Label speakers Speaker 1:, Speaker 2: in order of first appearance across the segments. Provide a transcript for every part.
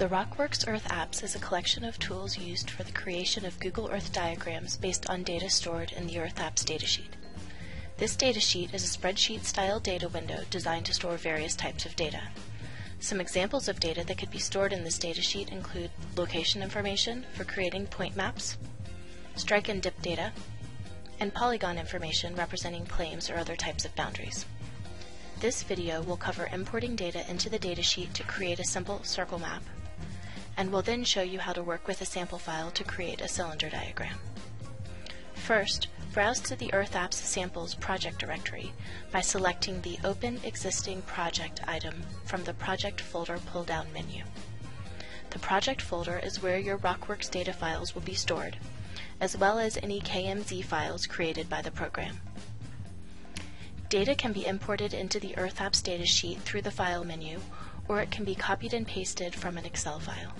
Speaker 1: The Rockworks Earth Apps is a collection of tools used for the creation of Google Earth diagrams based on data stored in the Earth Apps datasheet. This datasheet is a spreadsheet-style data window designed to store various types of data. Some examples of data that could be stored in this datasheet include location information for creating point maps, strike and dip data, and polygon information representing claims or other types of boundaries. This video will cover importing data into the datasheet to create a simple circle map and will then show you how to work with a sample file to create a cylinder diagram. First, browse to the Earth Apps Samples project directory by selecting the Open Existing Project item from the Project Folder pull-down menu. The project folder is where your Rockworks data files will be stored, as well as any KMZ files created by the program. Data can be imported into the Earth Apps datasheet through the File menu, or it can be copied and pasted from an Excel file.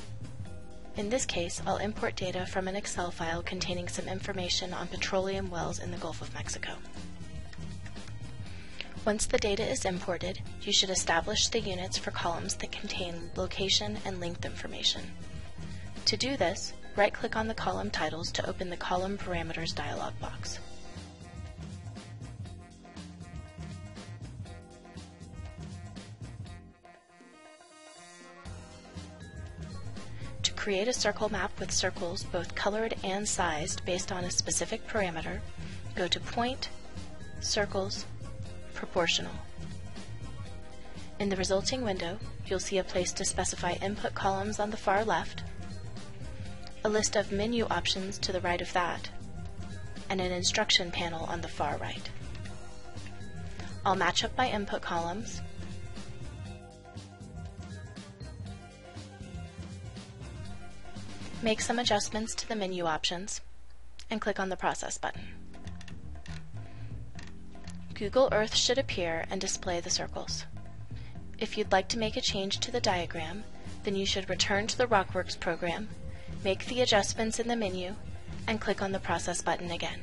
Speaker 1: In this case, I'll import data from an Excel file containing some information on petroleum wells in the Gulf of Mexico. Once the data is imported, you should establish the units for columns that contain location and length information. To do this, right-click on the column titles to open the Column Parameters dialog box. Create a circle map with circles both colored and sized based on a specific parameter, go to Point, Circles, Proportional. In the resulting window, you'll see a place to specify input columns on the far left, a list of menu options to the right of that, and an instruction panel on the far right. I'll match up my input columns Make some adjustments to the menu options and click on the Process button. Google Earth should appear and display the circles. If you'd like to make a change to the diagram, then you should return to the Rockworks program, make the adjustments in the menu, and click on the Process button again.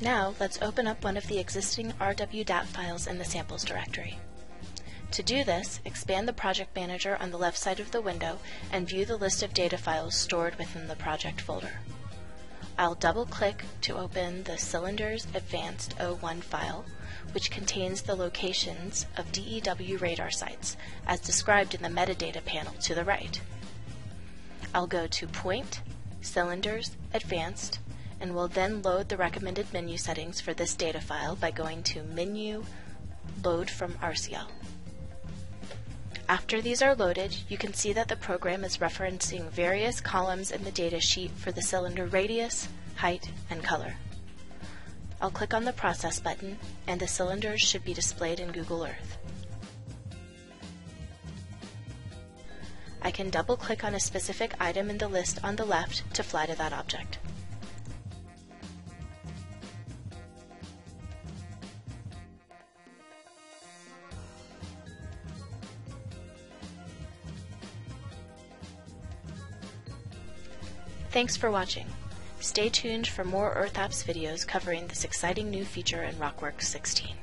Speaker 1: Now, let's open up one of the existing RWDAT files in the samples directory. To do this, expand the Project Manager on the left side of the window and view the list of data files stored within the project folder. I'll double-click to open the Cylinders Advanced 01 file, which contains the locations of DEW radar sites, as described in the metadata panel to the right. I'll go to Point, Cylinders, Advanced, and will then load the recommended menu settings for this data file by going to Menu, Load from RCL. After these are loaded, you can see that the program is referencing various columns in the data sheet for the cylinder radius, height, and color. I'll click on the Process button, and the cylinders should be displayed in Google Earth. I can double-click on a specific item in the list on the left to fly to that object. Thanks for watching. Stay tuned for more Earth Apps videos covering this exciting new feature in Rockworks 16.